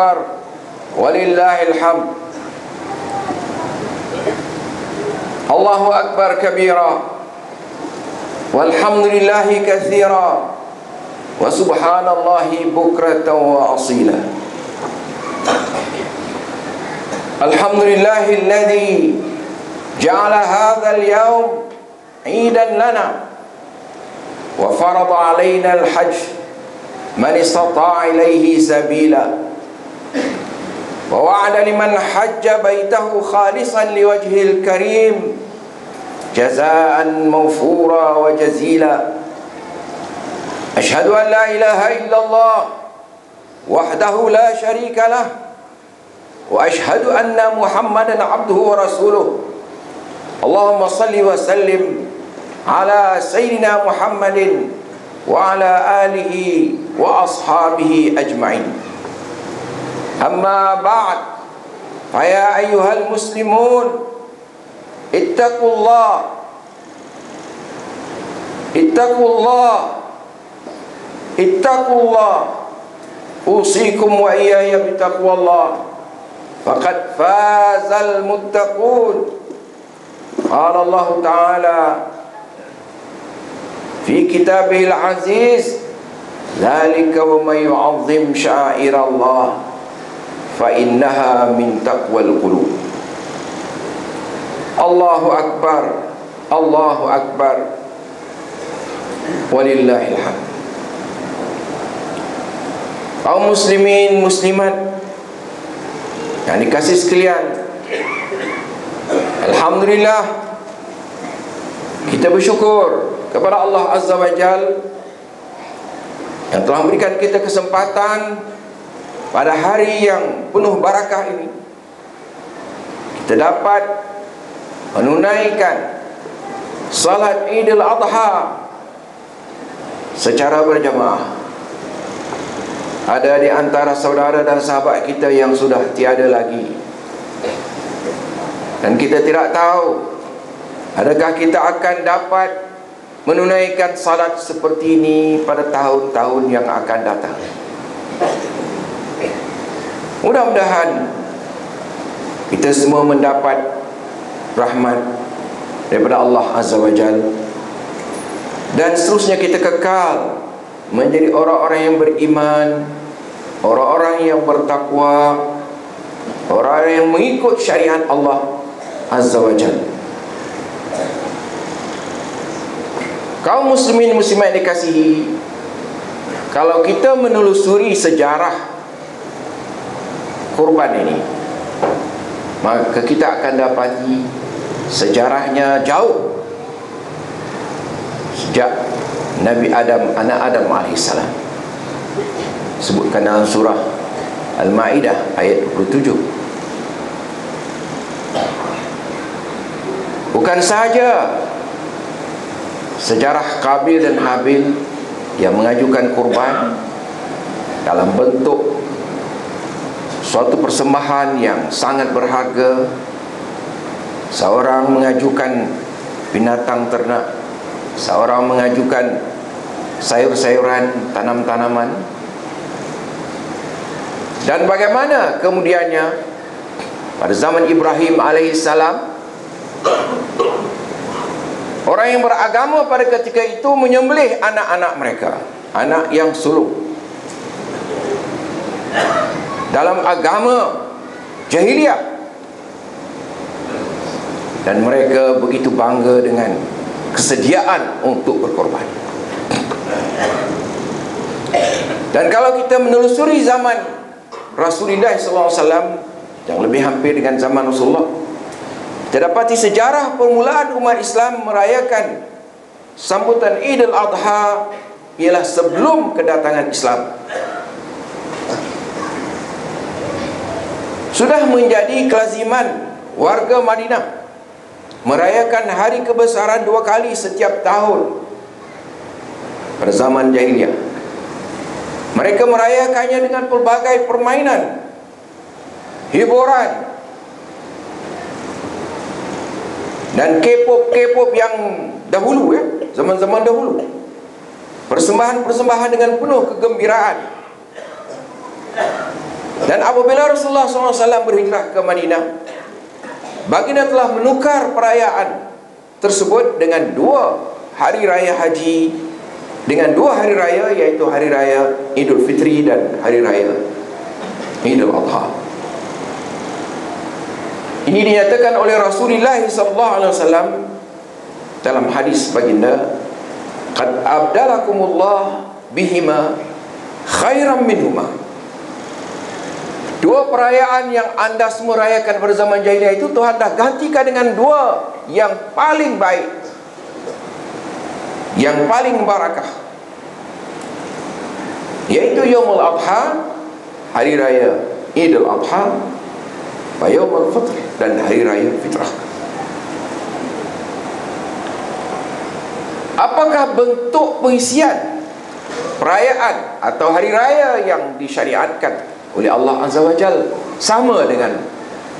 أكبر ولله الحمد. الله أكبر كبيرا. والحمد لله كثيرا. وسبحان الله بكرة وأصيلا. الحمد لله الذي جعل هذا اليوم عيدا لنا. وفرض علينا الحج من استطاع إليه سبيلا. ووعد لمن حج بيته خالصا لوجهه الكريم جزاء موفورا وجزيلا. أشهد أن لا إله إلا الله وحده لا شريك له وأشهد أن محمدا عبده ورسوله. اللهم صل وسلم على سيدنا محمد وعلى آله وأصحابه أجمعين. أما بعد فيا أيها المسلمون اتقوا الله اتقوا الله اتقوا الله. أوصيكم وإياي بتقوى الله. فقد فاز المتقون. قال الله تعالى في كتابه العزيز ذلك ومن يعظم شعائر الله. fa innaha min taqwal qulub. Allahu akbar Allahu akbar. Walillahil hamd. Kaum muslimin muslimat. Yang dikasih sekalian. Alhamdulillah. Kita bersyukur Kepada Allah Azza wa Jal Yang telah memberikan kita kesempatan pada hari yang penuh barakah ini kita dapat menunaikan salat Idul Adha secara berjamaah. Ada di antara saudara dan sahabat kita yang sudah tiada lagi. Dan kita tidak tahu adakah kita akan dapat menunaikan salat seperti ini pada tahun-tahun yang akan datang mudah-mudahan kita semua mendapat rahmat daripada Allah Azza wa Jal. Dan seterusnya kita kekal menjadi orang-orang yang beriman orang-orang yang bertakwa orang-orang yang mengikut syariat Allah Azza wa Jal. Kaum muslimin muslimat dikasihi kalau kita menelusuri sejarah kurban ini maka kita akan dapati sejarahnya jauh. Sejak Nabi Adam anak Adam AS sebutkan dalam surah Al-Ma'idah ayat 27 bukan sahaja sejarah Qabil dan Habil yang mengajukan kurban dalam bentuk suatu persembahan yang sangat berharga. Seorang mengajukan binatang ternak. Seorang mengajukan sayur-sayuran tanam-tanaman. Dan bagaimana kemudiannya? Pada zaman Ibrahim alaihissalam orang yang beragama pada ketika itu menyembelih anak-anak mereka. Anak yang sulung dalam agama jahiliah. Dan mereka begitu bangga dengan kesediaan untuk berkorban. Dan kalau kita menelusuri zaman Rasulullah SAW yang lebih hampir dengan zaman Rasulullah kita dapati sejarah permulaan umat Islam merayakan sambutan Idul Adha ialah sebelum kedatangan Islam sudah menjadi kelaziman warga Madinah merayakan hari kebesaran dua kali setiap tahun pada zaman jahiliah mereka merayakannya dengan pelbagai permainan hiburan dan K-pop-K-pop yang dahulu ya, zaman-zaman dahulu. Persembahan-persembahan dengan penuh kegembiraan. Dan apabila Rasulullah SAW berhijrah ke Madinah, baginda telah menukar perayaan tersebut dengan dua hari raya haji dengan dua hari raya iaitu hari raya Idul Fitri dan hari raya Idul Adha. Ini dinyatakan oleh Rasulullah SAW dalam hadis baginda, "Qad abdalakumullah bihima khairan minhuma." Dua perayaan yang anda semua rayakan pada zaman jahiliah itu Tuhan dah gantikan dengan dua yang paling baik. Yang paling barakah. Yaitu Yomul Adha, hari raya Idul Adha, wa Yomul Fitr dan hari raya Fitrah. Apakah bentuk pengisian perayaan atau hari raya yang disyariatkan oleh Allah Azza wa Jal. Sama dengan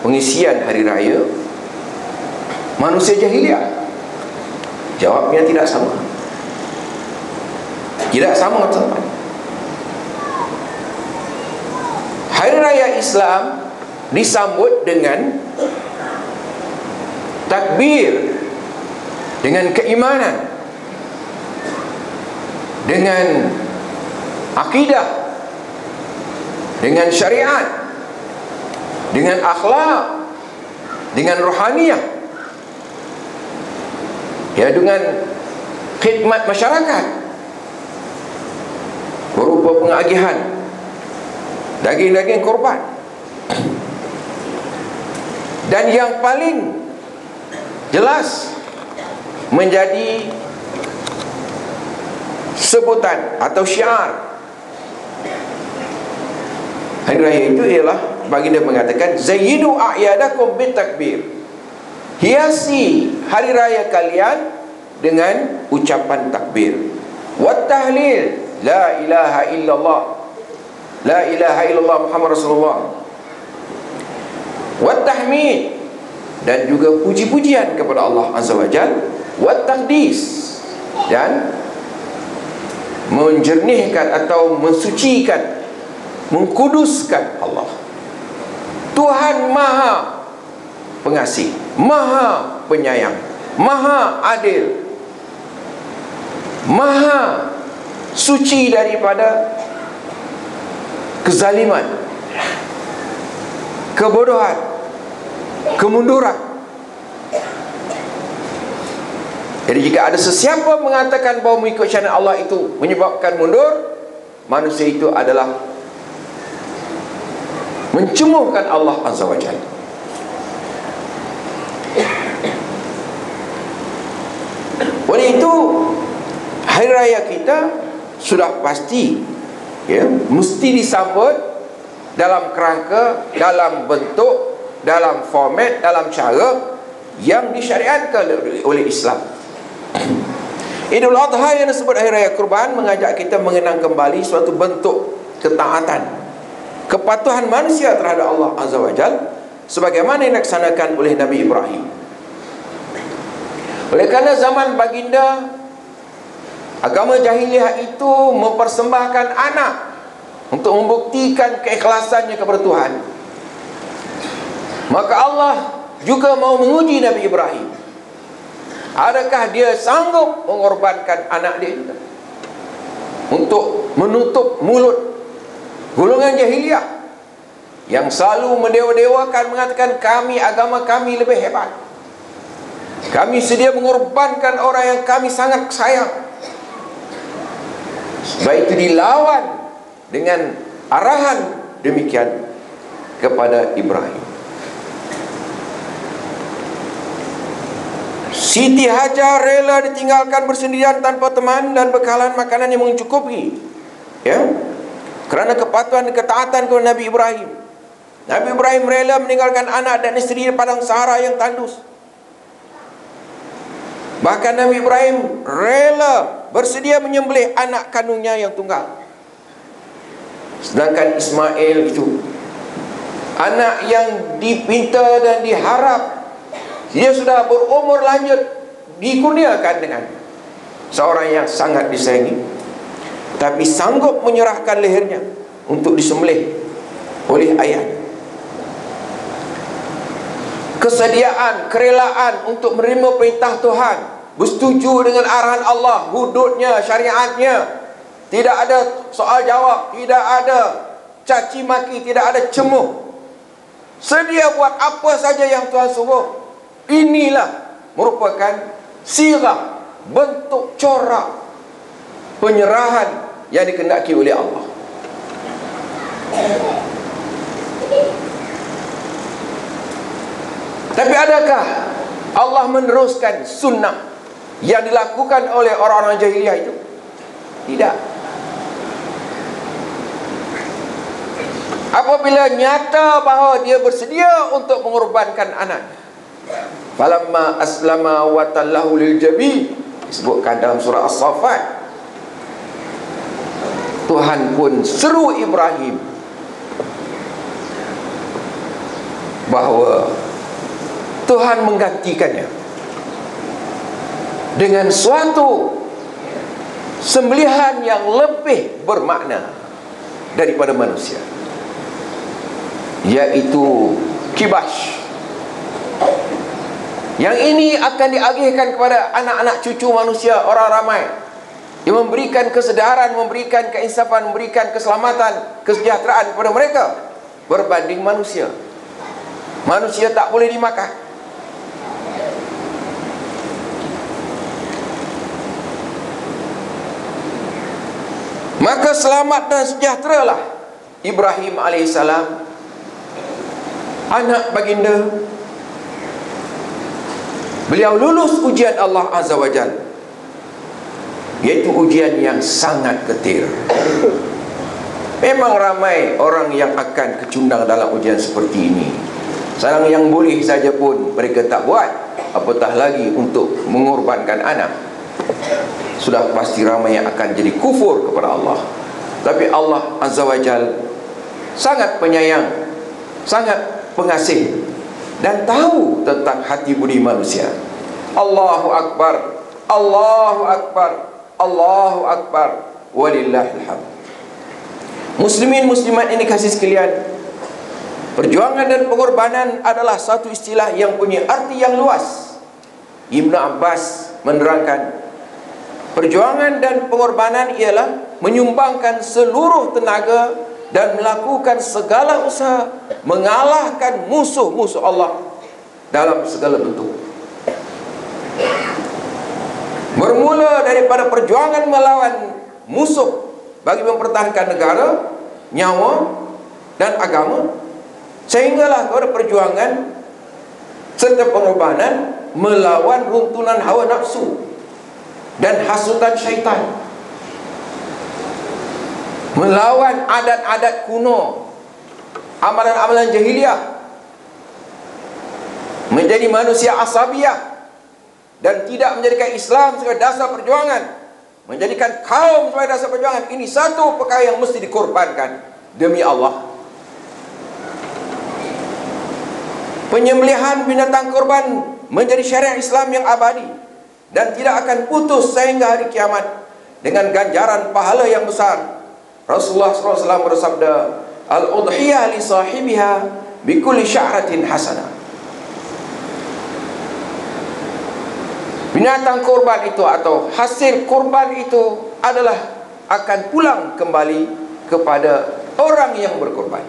pengisian hari raya manusia jahiliah. Jawabnya tidak sama. Tidak sama teman hari raya Islam disambut dengan takbir dengan keimanan dengan akidah dengan syariat dengan akhlak dengan rohaniah ya dengan khidmat masyarakat. Berupa pengagihan daging-daging korban. Dan yang paling jelas menjadi sebutan atau syiar Hari raya itu ialah baginda mengatakan zayyidu a'yadakum bitakbir. Hiasi hari raya kalian dengan ucapan takbir. Wat tahlil la ilaha illallah. La ilaha illallah Muhammad Rasulullah. Wat tahmid dan juga puji-pujian kepada Allah Azza wa Jal Wat taqdis dan menjernihkan atau mensucikan mengkuduskan Allah. Tuhan maha pengasih maha penyayang maha adil maha suci daripada kezaliman kebodohan kemunduran. Jadi jika ada sesiapa mengatakan bahawa mengikut syariat Allah itu menyebabkan mundur manusia itu adalah mencemuhkan Allah Azza wa Jalla. Oleh itu hari raya kita sudah pasti ya, mesti disambut dalam kerangka dalam bentuk dalam format dalam cara yang disyariatkan oleh Islam. Idul Adha yang disebut hari raya kurban mengajak kita mengenang kembali suatu bentuk ketaatan kepatuhan manusia terhadap Allah Azza wa Jal sebagaimana yang dilaksanakan oleh Nabi Ibrahim. Oleh kerana zaman baginda agama jahiliah itu mempersembahkan anak untuk membuktikan keikhlasannya kepada Tuhan. Maka Allah juga mau menguji Nabi Ibrahim. Adakah dia sanggup mengorbankan anak dia? Untuk menutup mulut golongan jahiliah yang selalu mendewa-dewakan mengatakan kami agama kami lebih hebat. Kami sedia mengorbankan orang yang kami sangat sayang. Sebab itu dilawan dengan arahan demikian kepada Ibrahim. Siti Hajar rela ditinggalkan bersendirian tanpa teman dan bekalan makanan yang mencukupi ya kerana kepatuhan dan ketaatan kepada Nabi Ibrahim. Nabi Ibrahim rela meninggalkan anak dan isteri di padang sahara yang tandus. Bahkan Nabi Ibrahim rela bersedia menyembelih anak kandungnya yang tunggal. Sedangkan Ismail itu anak yang dipinta dan diharap dia sudah berumur lanjut dikurniakan dengan seorang yang sangat disayangi tapi sanggup menyerahkan lehernya untuk disembelih oleh ayahnya kesediaan, kerelaan untuk menerima perintah Tuhan bersetuju dengan arahan Allah hududnya, syariatnya. Tidak ada soal jawab tidak ada caci maki, tidak ada cemuh. Sedia buat apa saja yang Tuhan suruh. Inilah merupakan sirah bentuk corak penyerahan yang dikendaki oleh Allah. Tapi adakah Allah meneruskan sunnah yang dilakukan oleh orang-orang jahiliyah itu? Tidak. Apabila nyata bahawa dia bersedia untuk mengorbankan anak. Falamma aslama wa tallahu lil jabi disebutkan dalam surah as-saffat Tuhan pun seru Ibrahim. Bahawa Tuhan menggantikannya dengan suatu sembelihan yang lebih bermakna daripada manusia yaitu kibash. Yang ini akan diagihkan kepada anak-anak cucu manusia orang ramai yang memberikan kesedaran, memberikan keinsafan, memberikan keselamatan, kesejahteraan kepada mereka. Berbanding manusia. Manusia tak boleh dimakan. Maka selamat dan sejahtera lah Ibrahim alaihissalam anak baginda. Beliau lulus ujian Allah Azza wa Jal iaitu ujian yang sangat ketir memang ramai orang yang akan kecundang dalam ujian seperti ini sekarang yang boleh saja pun mereka tak buat apatah lagi untuk mengorbankan anak sudah pasti ramai yang akan jadi kufur kepada Allah tapi Allah Azza wa Jal sangat penyayang sangat pengasih dan tahu tentang hati budi manusia. Allahu akbar. Allahu akbar. Allahu akbar. Walillahil hamd. Muslimin muslimat ini kasih sekalian. Perjuangan dan pengorbanan adalah satu istilah yang punya arti yang luas. Ibn Abbas menerangkan Perjuangan dan pengorbanan ialah menyumbangkan seluruh tenaga dan melakukan segala usaha mengalahkan musuh-musuh Allah dalam segala bentuk. Bermula daripada perjuangan melawan musuh bagi mempertahankan negara, nyawa dan agama sehinggalah kepada perjuangan serta pengorbanan melawan runtunan hawa nafsu dan hasutan syaitan. Melawan adat-adat kuno amalan-amalan jahiliah menjadi manusia asabiah dan tidak menjadikan Islam sebagai dasar perjuangan. Menjadikan kaum sebagai dasar perjuangan. Ini satu perkara yang mesti dikorbankan demi Allah. Penyembelihan binatang korban menjadi syariat Islam yang abadi dan tidak akan putus sehingga hari kiamat dengan ganjaran pahala yang besar. Rasulullah SAW bersabda Al-udhiyah li sahibiha Bikulli sya'ratin hasanah Binatang korban itu atau hasil korban itu adalah akan pulang kembali kepada orang yang berkorban.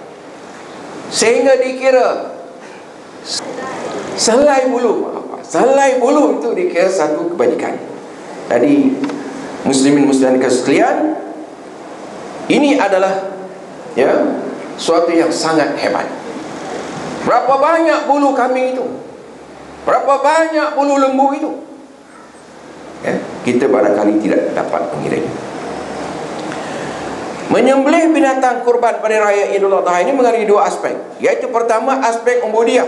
Sehingga dikira selai bulu, selai bulu itu dikira satu kebajikan. Tadi muslimin muslimin sekalian, ini adalah ya suatu yang sangat hebat. Berapa banyak bulu kambing itu? Berapa banyak bulu lembu itu? Ya, kita barangkali tidak dapat mengira Menyembelih binatang kurban pada raya Idul Adha ini mengandungi dua aspek. Yaitu pertama aspek ubudiah,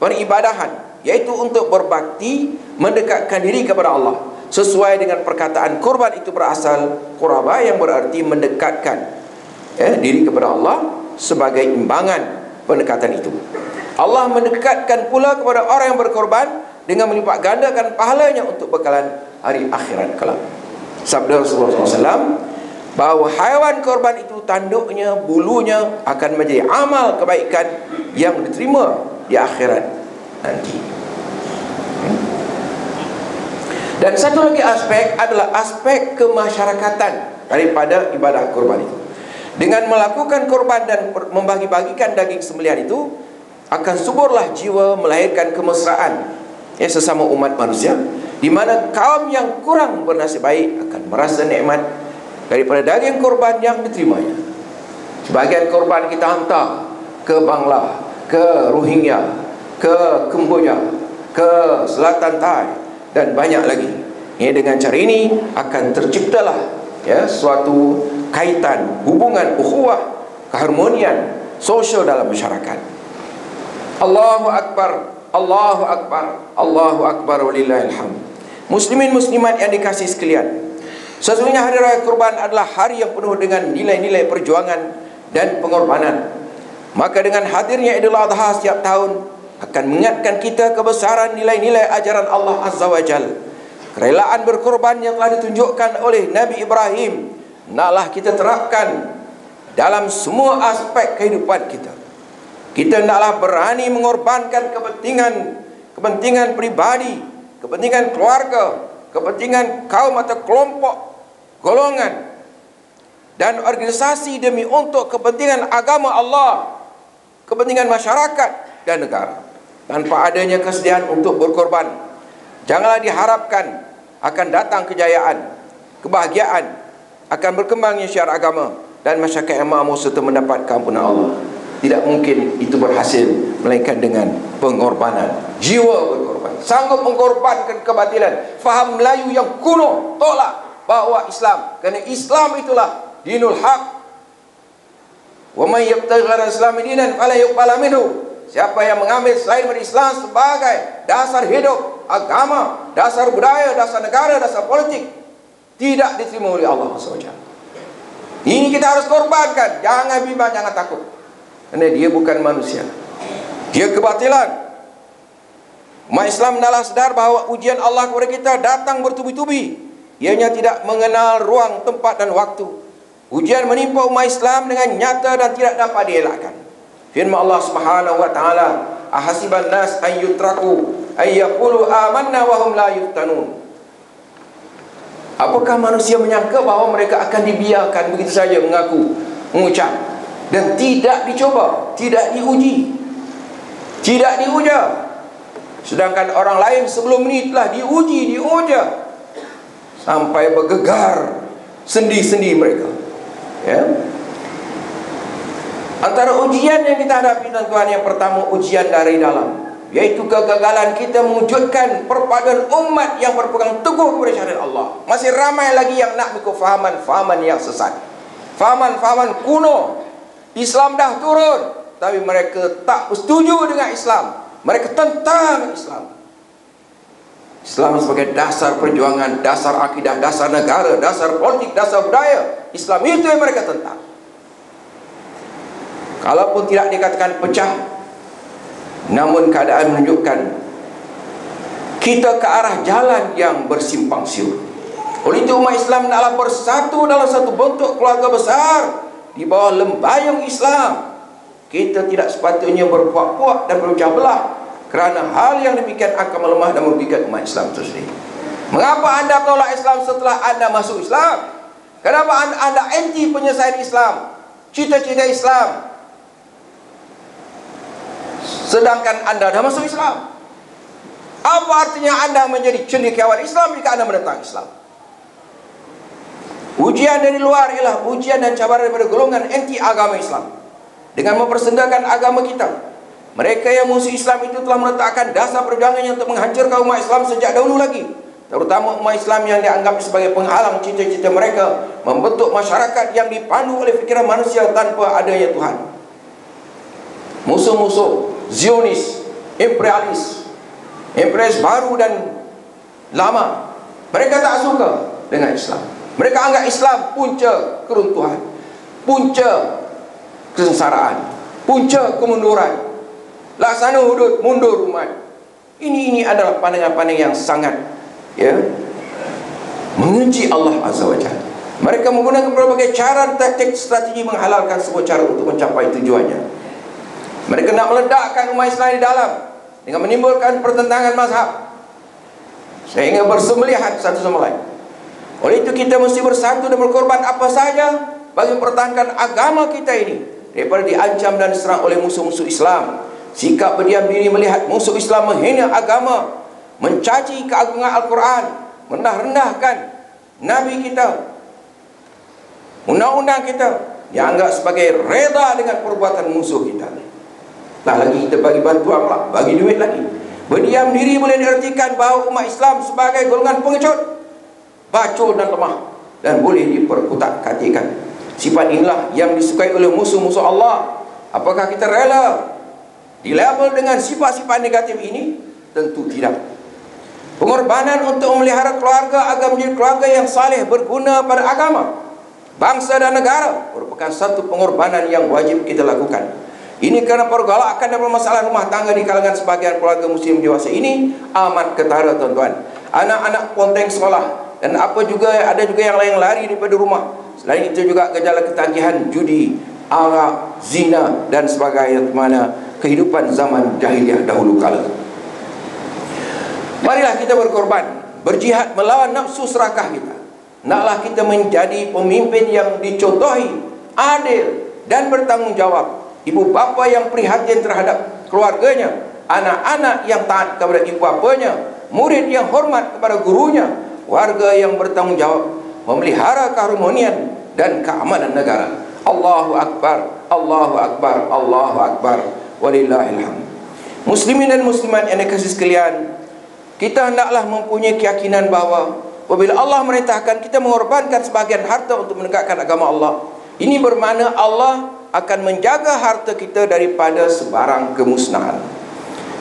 peribadahan, yaitu untuk berbakti mendekatkan diri kepada Allah sesuai dengan perkataan kurban itu berasal kuraba yang berarti mendekatkan eh, diri kepada Allah sebagai imbangan pendekatan itu. Allah mendekatkan pula kepada orang yang berkorban dengan melipat gandakan pahalanya untuk bekalan hari akhirat kelak. Sabda Rasulullah SAW bahawa haiwan korban itu tanduknya, bulunya akan menjadi amal kebaikan yang diterima di akhirat nanti. Dan satu lagi aspek adalah aspek kemasyarakatan daripada ibadah korban itu. Dengan melakukan korban dan membagi-bagikan daging sembelihan itu, akan suburlah jiwa melahirkan kemesraan ya sesama umat manusia di mana kaum yang kurang bernasib baik akan merasa nikmat daripada daging korban yang diterimanya. Sebagian korban kita hantar ke Bangla ke Rohingya ke Kemboja ke Selatan Thai dan banyak lagi. Ya dengan cara ini akan terciptalah ya suatu kaitan hubungan ukhuwah keharmonian sosial dalam masyarakat. Allahu Akbar Allahu Akbar Allahu Akbar walillahilham Muslimin muslimat yang dikasih sekalian Sesungguhnya hari raya kurban adalah hari yang penuh dengan nilai-nilai perjuangan dan pengorbanan. Maka dengan hadirnya Idul Adha setiap tahun Akan mengingatkan kita kebesaran nilai-nilai ajaran Allah Azza wa Jal. Kerelaan berkorban yang telah ditunjukkan oleh Nabi Ibrahim Naklah kita terapkan dalam semua aspek kehidupan kita kita hendaklah berani mengorbankan kepentingan kepentingan pribadi, kepentingan keluarga, kepentingan kaum atau kelompok, golongan dan organisasi demi untuk kepentingan agama Allah, kepentingan masyarakat dan negara. Tanpa adanya kesediaan untuk berkorban, janganlah diharapkan akan datang kejayaan, kebahagiaan, akan berkembangnya syiar agama dan masyarakat yang mahu serta mendapat keampunan Allah tidak mungkin itu berhasil melainkan dengan pengorbanan. Jiwa berkorban. Sanggup mengorbankan kebatilan. Faham Melayu yang kuno tolak bahawa Islam. Kerana Islam itulah dinul haq. Wa may yabtaghi ghayra islam dinan fala yuqbal minhu. Siapa yang mengambil selain dari Islam sebagai dasar hidup agama dasar budaya dasar negara dasar politik tidak diterima oleh Allah SWT ini kita harus korbankan. Jangan bimbang jangan takut kerana dia bukan manusia. Dia kebatilan. Umat Islam adalah sedar bahawa ujian Allah kepada kita datang bertubi-tubi. Ianya tidak mengenal ruang, tempat dan waktu. Ujian menimpa umat Islam dengan nyata dan tidak dapat dielakkan. Firman Allah Subhanahu wa taala ahasiban nas an yutraku ay yaqulu amanna wa hum la yuftanun. Apakah manusia menyangka bahawa mereka akan dibiarkan? Begitu saja mengaku mengucap dan tidak dicoba, tidak diuji. Tidak diuja. Sedangkan orang lain sebelum ini telah diuji, diuja sampai bergegar sendi-sendi mereka. Ya. Antara ujian yang kita hadapi tuan-tuan yang pertama ujian dari dalam yaitu kegagalan kita mewujudkan perpaduan umat yang berpegang teguh kepada syariat Allah. Masih ramai lagi yang nak mengikut fahaman-fahaman yang sesat. Fahaman-fahaman kuno Islam dah turun. Tapi mereka tak setuju dengan Islam. Mereka tentang Islam. Islam sebagai dasar perjuangan dasar akidah dasar negara dasar politik dasar budaya. Islam itu yang mereka tentang. Kalaupun tidak dikatakan pecah namun keadaan menunjukkan kita ke arah jalan yang bersimpang siur. Oleh itu umat Islam adalah bersatu dalam satu bentuk keluarga besar di bawah lembayung Islam. Kita tidak sepatutnya berpuak-puak dan berpecah belah kerana hal yang demikian akan melemah dan merugikan umat Islam itu sendiri. Mengapa anda tolak Islam setelah anda masuk Islam? Kenapa anda, anda anti penyelesaian Islam? Cita-cita Islam. Sedangkan anda dah masuk Islam. Apa artinya anda menjadi cendekiawan Islam jika anda menentang Islam Ujian dari luar ialah ujian dan cabaran daripada golongan anti agama Islam. Dengan mempersendakan agama kita. Mereka yang musuh Islam itu telah meletakkan dasar perjuangan yang untuk menghancurkan umat Islam sejak dahulu lagi. Terutama umat Islam yang dianggap sebagai penghalang cita-cita mereka. Membentuk masyarakat yang dipandu oleh fikiran manusia tanpa adanya Tuhan. Musuh-musuh, Zionis, imperialis, imperialis baru dan lama. Mereka tak suka dengan Islam. Mereka anggap Islam punca keruntuhan, punca kesengsaraan. punca kemunduran laksana hudud mundur umat. Ini ini adalah pandangan-pandangan yang sangat ya menguji Allah Azza wa Jalla. Mereka menggunakan berbagai cara taktik strategi menghalalkan sebuah cara untuk mencapai tujuannya. Mereka nak meledakkan umat Islam di dalam dengan menimbulkan pertentangan mazhab. Sehingga bersembelihan satu sama lain oleh itu kita mesti bersatu dan berkorban apa saja bagi mempertahankan agama kita ini. Daripada diancam dan diserang oleh musuh-musuh Islam. Sikap berdiam diri melihat musuh Islam menghina agama. Mencaci keagungan Al-Quran. Merendah-rendahkan Nabi kita. Undang-undang kita. Dianggap sebagai reda dengan perbuatan musuh kita. Tak lagi kita bagi bantuan pula. Bagi duit lagi. Berdiam diri boleh diartikan bahawa umat Islam sebagai golongan pengecut bacul dan lemah dan boleh diperkutak katikan. Sifat inilah yang disukai oleh musuh-musuh Allah. Apakah kita rela dilabel dengan sifat-sifat negatif ini? Tentu tidak. Pengorbanan untuk memelihara keluarga agar menjadi keluarga yang saleh berguna pada agama bangsa dan negara merupakan satu pengorbanan yang wajib kita lakukan. Ini kerana pergolakan dan permasalahan rumah tangga di kalangan sebagian keluarga muslim dewasa ini amat ketara tuan-tuan. Anak-anak ponteng sekolah dan apa juga ada juga yang lain lari daripada rumah selain itu juga gejala ketagihan judi arak zina dan sebagainya mana kehidupan zaman jahiliah dahulu kala. Marilah kita berkorban, berjihad melawan nafsu serakah kita. Naklah kita menjadi pemimpin yang dicontohi, adil dan bertanggungjawab. Ibu bapa yang prihatin terhadap keluarganya, anak-anak yang taat kepada ibu bapanya, murid yang hormat kepada gurunya, warga yang bertanggungjawab memelihara keharmonian dan keamanan negara. Allahu Akbar, Allahu Akbar, Allahu Akbar. Walillahilham Muslimin dan muslimat yang dikasih sekalian Kita hendaklah mempunyai keyakinan bahawa Apabila Allah merintahkan kita mengorbankan sebahagian harta untuk menegakkan agama Allah Ini bermakna Allah akan menjaga harta kita daripada sebarang kemusnahan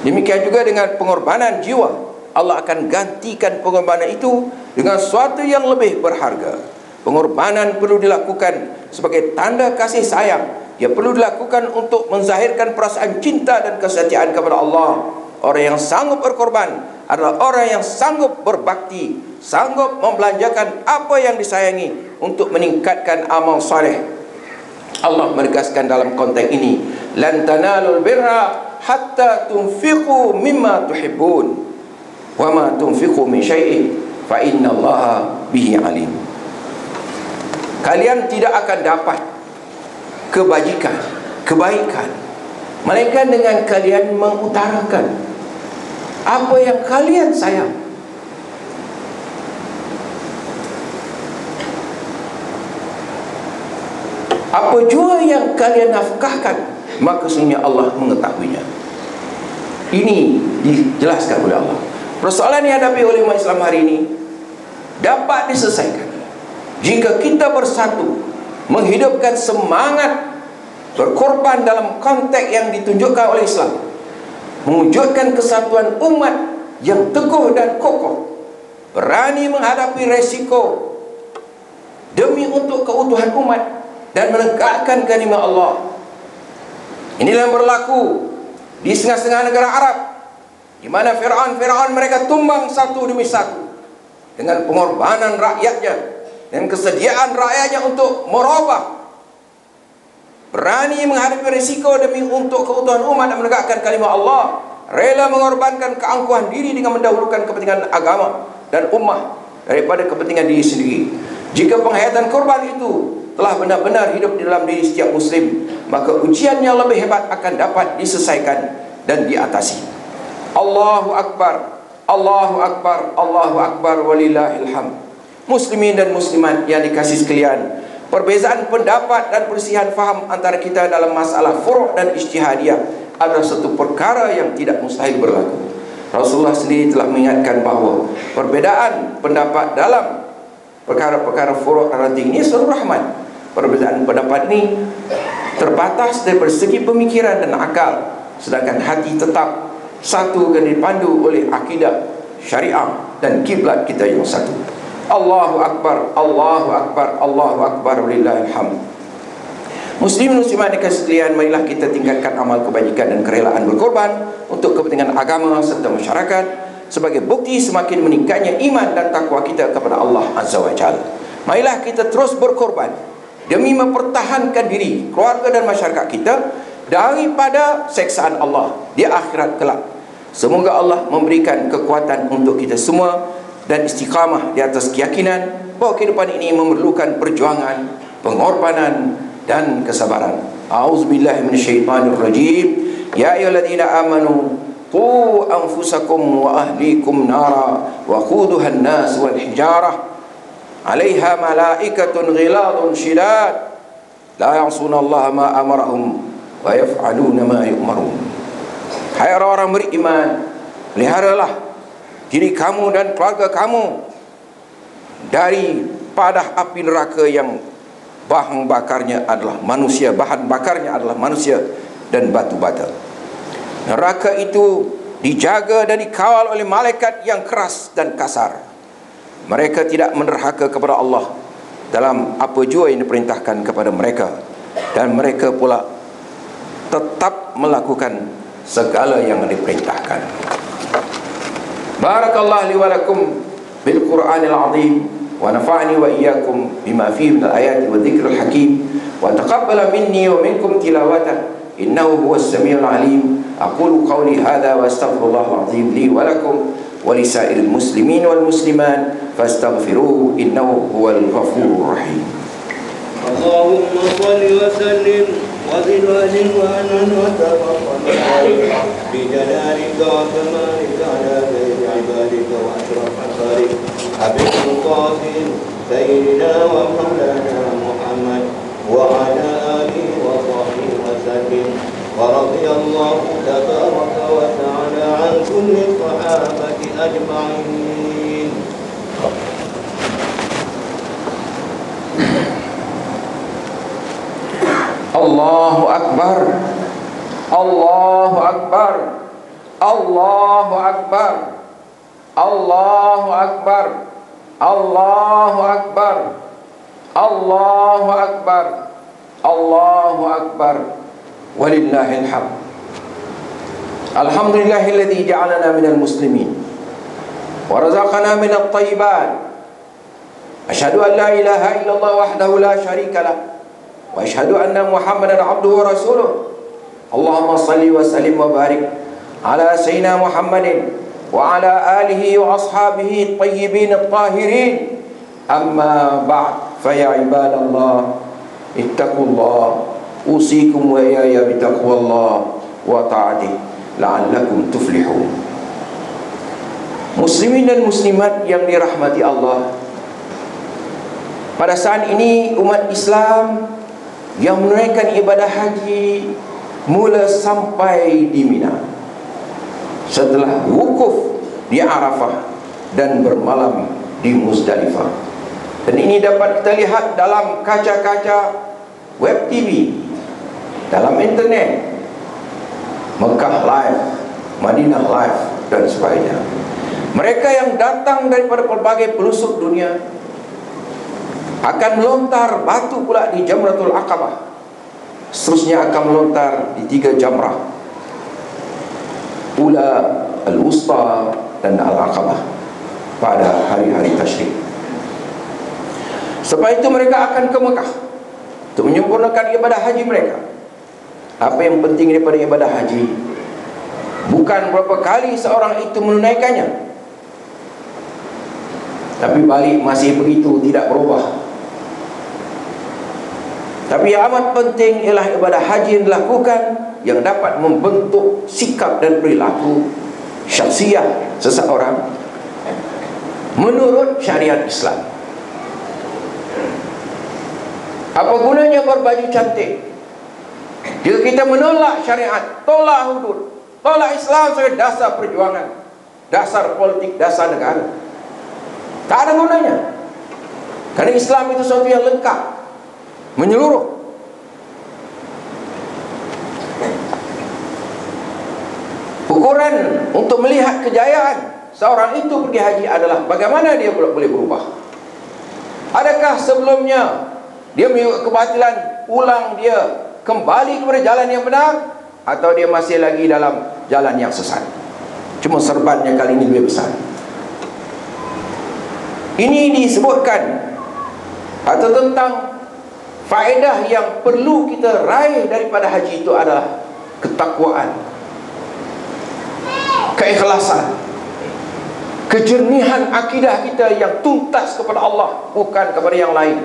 Demikian juga dengan pengorbanan jiwa Allah akan gantikan pengorbanan itu dengan sesuatu yang lebih berharga Pengorbanan perlu dilakukan sebagai tanda kasih sayang ia perlu dilakukan untuk menzahirkan perasaan cinta dan kesetiaan kepada Allah. Orang yang sanggup berkorban adalah orang yang sanggup berbakti, sanggup membelanjakan apa yang disayangi untuk meningkatkan amal soleh. Allah menegaskan dalam konteks ini, "Lan tanalul birra hatta tunfiqu mimma tuhibbun, wa ma tunfiqu min syai'in fa innallaha bihi alim." Kalian tidak akan dapat kebajikan, kebaikan. Melainkan dengan kalian mengutarakan apa yang kalian sayang. Apa jua yang kalian nafkahkan, maka sesungguhnya Allah mengetahuinya. Ini dijelaskan oleh Allah. Persoalan yang dihadapi oleh umat Islam hari ini dapat diselesaikan jika kita bersatu menghidupkan semangat berkorban dalam konteks yang ditunjukkan oleh Islam mewujudkan kesatuan umat yang teguh dan kokoh berani menghadapi resiko demi untuk keutuhan umat dan menegakkan kalimah Allah. Inilah yang berlaku di setengah-setengah negara Arab di mana Fir'aun-Fir'aun mereka tumbang satu demi satu dengan pengorbanan rakyatnya dan kesediaan rakyatnya untuk merubah berani menghadapi risiko demi untuk keutuhan umat dan menegakkan kalimah Allah rela mengorbankan keangkuhan diri dengan mendahulukan kepentingan agama dan ummah daripada kepentingan diri sendiri. Jika penghayatan korban itu telah benar-benar hidup di dalam diri setiap muslim maka ujian yang lebih hebat akan dapat diselesaikan dan diatasi Allahu Akbar Allahu Akbar Allahu Akbar walillahilhamd muslimin dan muslimat yang dikasih sekalian perbezaan pendapat dan persihan faham antara kita dalam masalah furu' dan ijtihadiyah adalah satu perkara yang tidak mustahil berlaku. Rasulullah sendiri telah mengingatkan bahawa perbezaan pendapat dalam perkara-perkara furu' dan ranting ini selalu rahmat. Perbezaan pendapat ini terbatas dari segi pemikiran dan akal sedangkan hati tetap satu dan dipandu oleh akidah syariah dan kiblat kita yang satu Allahu Akbar Allahu Akbar Allahu Akbar Walillahilhamd Muslim muslimat dan sekalian, marilah kita tingkatkan amal kebajikan dan kerelaan berkorban untuk kepentingan agama serta masyarakat sebagai bukti semakin meningkatnya iman dan takwa kita kepada Allah Azza wa Jalla. Marilah kita terus berkorban demi mempertahankan diri, keluarga dan masyarakat kita daripada seksaan Allah di akhirat kelak. Semoga Allah memberikan kekuatan untuk kita semua dan istiqamah di atas keyakinan bahawa kehidupan ini memerlukan perjuangan, pengorbanan dan kesabaran. A'udzubillahi minasyaitonirrajim. Ya ayyuhalladzina amanu qu anfusakum wa ahlikum nara wa quduha an-nas wal hijarah 'alayha malaikatun ghiladun shidad la ya'suna Allah ma amarahum wa yaf'aluna ma yu'marun. Hai orang-orang beriman, peliharalah diri kamu dan keluarga kamu dari padah api neraka yang bahan bakarnya adalah manusia bahan bakarnya adalah manusia dan batu bata neraka itu dijaga dan dikawal oleh malaikat yang keras dan kasar. Mereka tidak menerhaka kepada Allah dalam apa jua yang diperintahkan kepada mereka. Dan mereka pula tetap melakukan segala yang diperintahkan. Barakallahu li wa lakum bil qur'anil azim ونفعني وإياكم بما فيه من الآيات والذكر الحكيم وتقبل مني ومنكم تلاوته إنه هو السميع العليم أقول قولي هذا وأستغفر الله العظيم لي ولكم ولسائر المسلمين والمسلمات فاستغفروه إنه هو الغفور الرحيم اللهم صل وسلم وزد وأنعم وتفضل بجلالك وكمالك على خير عبادك وأشرف خلقك حبيب القاسم سيدنا ومولانا محمد وعلى آله وصحبه وسلم. ورضي الله تبارك وتعالى عن كل الصحابة أجمعين الله أكبر الله أكبر الله أكبر الله أكبر الله أكبر. الله أكبر. الله أكبر. ولله الحمد. الحمد لله الذي جعلنا من المسلمين ورزقنا من الطيبات. أشهد أن لا إله إلا الله وحده لا شريك له. وأشهد أن محمدا عبده ورسوله. اللهم صل وسلم وبارك على سيدنا محمد وعلى اله واصحابه الطيبين الطاهرين اما بعد فيا عباد الله اتقوا الله اوصيكم واياي بتقوى الله وطاعته لعلكم تفلحون Muslimin dan muslimat yang dirahmati Allah Pada saat ini umat Islam yang menunaikan ibadah haji mula sampai di Mina setelah wukuf di Arafah dan bermalam di Muzdalifah dan ini dapat kita lihat dalam kaca-kaca web TV dalam internet Mekah live Madinah live dan sebagainya mereka yang datang daripada pelbagai pelosok dunia akan melontar batu pula di Jamratul Aqabah. Seterusnya akan melontar di tiga jamrah. Ula Al-Wusta dan Al-Aqabah pada hari-hari tasyrik. Setelah itu mereka akan ke Mekah untuk menyempurnakan ibadah haji mereka. Apa yang penting daripada ibadah haji bukan berapa kali seorang itu menunaikannya. Tapi balik masih begitu tidak berubah tapi yang amat penting ialah ibadah haji yang dilakukan yang dapat membentuk sikap dan perilaku syaksiah seseorang menurut syariat Islam. Apa gunanya berbaju cantik? Jika kita menolak syariat, tolak hudud, tolak Islam sebagai dasar perjuangan, dasar politik, dasar negara. Tak ada gunanya. Karena Islam itu sesuatu yang lengkap, menyeluruh. Ukuran untuk melihat kejayaan seorang itu pergi haji adalah bagaimana dia boleh berubah. Adakah sebelumnya dia mengikut kebatilan ulang dia kembali kepada jalan yang benar atau dia masih lagi dalam jalan yang sesat. Cuma serbannya kali ini lebih besar. Ini disebutkan atau tentang faedah yang perlu kita raih daripada haji itu adalah ketakwaan, keikhlasan, kejernihan akidah kita yang tuntas kepada Allah bukan kepada yang lain.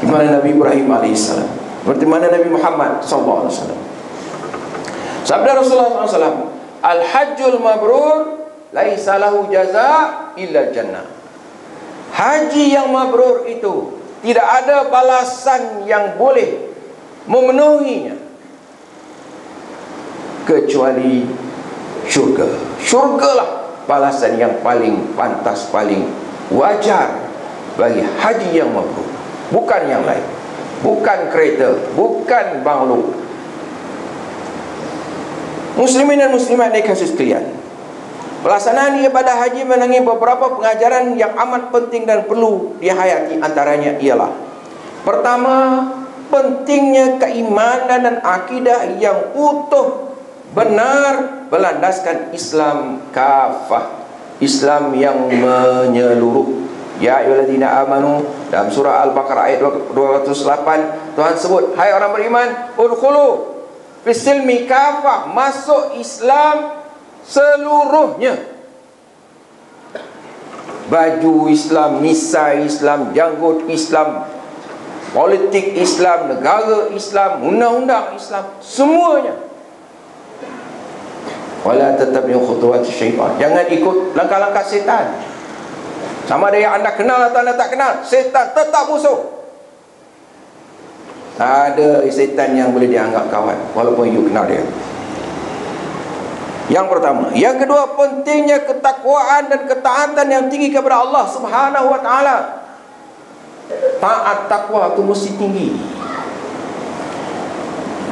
Di mana Nabi Ibrahim alaihissalam, seperti mana Nabi Muhammad wasallam. Sabda Rasulullah SAW Al-hajjul mabrur Laisa lahu jaza illa jannah Haji yang mabrur itu Tidak ada balasan yang boleh Memenuhinya Kecuali syurga. Syurga lah balasan yang paling pantas Paling wajar Bagi haji yang mabrur Bukan yang lain. Bukan kereta Bukan banglo. Muslimin dan muslimat di kasus sekalian Pelaksanaan ibadah haji menangi beberapa pengajaran yang amat penting dan perlu dihayati antaranya ialah Pertama, pentingnya keimanan dan akidah yang utuh Benar berlandaskan Islam kafah. Islam yang menyeluruh. Ya ayyuhallazina amanu dalam surah Al-Baqarah ayat 208 Tuhan sebut hai orang beriman udkhulu Fisilmi kafah Masuk Islam Seluruhnya. Baju Islam Misai Islam Janggut Islam Politik Islam Negara Islam Undang-undang Islam Semuanya Wala tetap yang khutuat syaitan. Jangan ikut langkah-langkah setan Sama ada yang anda kenal atau anda tak kenal Setan tetap musuh. Tak ada setan yang boleh dianggap kawan Walaupun you kenal dia. Yang pertama. Yang kedua pentingnya ketakwaan dan ketaatan yang tinggi kepada Allah Subhanahu wa ta'ala. Taat takwa itu mesti tinggi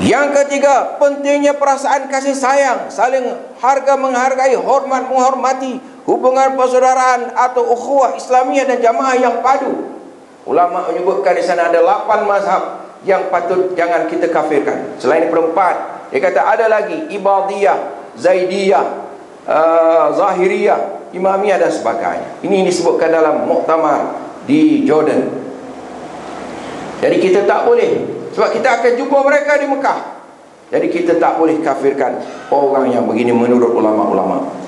yang ketiga, pentingnya perasaan kasih sayang, saling harga menghargai, hormat menghormati, hubungan persaudaraan atau ukhuwah Islamiyah dan jamaah yang padu. Ulama menyebutkan di sana ada 8 mazhab yang patut jangan kita kafirkan. Selain perempat dia kata ada lagi ibadiyah zaidiyah uh, zahiriyah imamiyah dan sebagainya. Ini disebutkan dalam muktamar di Jordan. Jadi kita tak boleh sebab kita akan jumpa mereka di Mekah jadi kita tak boleh kafirkan orang yang begini menurut ulama-ulama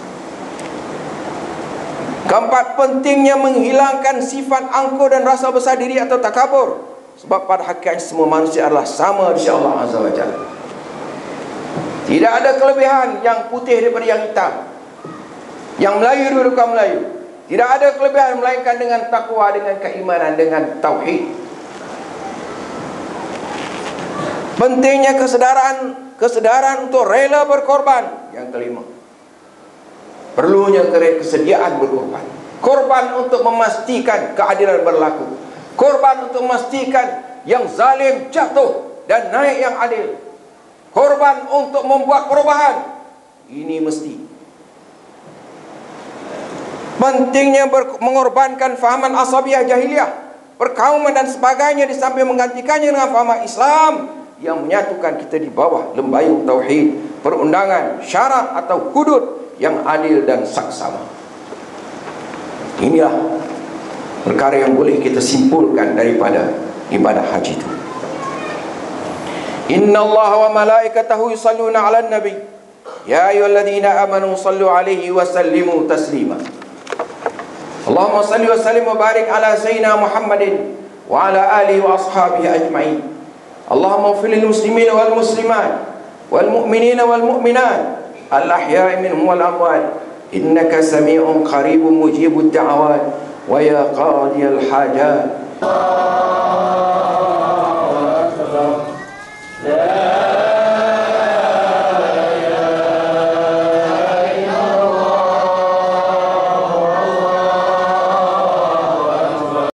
Keempat pentingnya menghilangkan sifat angkuh dan rasa besar diri atau takabur sebab pada hakikatnya semua manusia adalah sama di Allah Azza wa Jalla. Tidak ada kelebihan yang putih daripada yang hitam. Yang Melayu bukan Melayu. Tidak ada kelebihan melainkan dengan takwa, dengan keimanan, dengan tauhid. Pentingnya kesedaran kesedaran untuk rela berkorban. Yang kelima. Perlunya kesediaan berkorban. Korban untuk memastikan keadilan berlaku Korban untuk memastikan yang zalim jatuh dan naik yang adil. Korban untuk membuat perubahan. Ini mesti. Pentingnya mengorbankan fahaman asabiah jahiliyah. Perkauman dan sebagainya di samping menggantikannya dengan fahaman Islam. Yang menyatukan kita di bawah lembayung tauhid. Perundangan, syarat atau hudud yang adil dan saksama. Inilah perkara yang boleh kita simpulkan daripada ibadah haji itu Inna Allah wa malaikatahu yusalluna ala nabi Ya ayuhalladzina amanu sallu alaihi wa sallimu taslima Allahumma salli wa sallim wa barik ala sayyidina Muhammadin wa ala alihi wa ashabihi ajma'in اللهم اغفر للمسلمين والمسلمات والمؤمنين والمؤمنات الأحياء منهم والأموات إنك سميع قريب مجيب الدعوات ويا قاضي الحاجات.